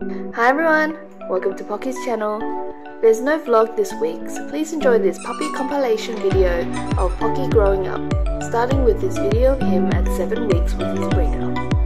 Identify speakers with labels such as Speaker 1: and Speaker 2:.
Speaker 1: Hi everyone, welcome to Pocky's channel. There's no vlog this week, so please enjoy this puppy compilation video of Pocky growing up, starting with this video of him at 7 weeks with his breeder.